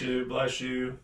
you. Bless you.